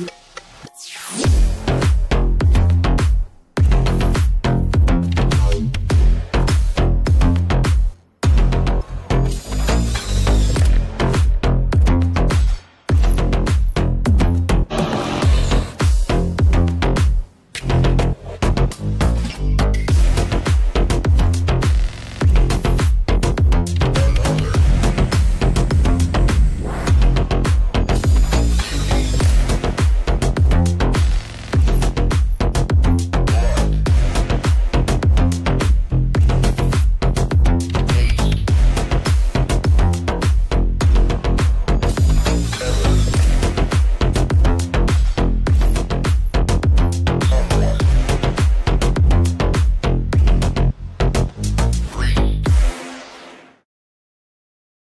you.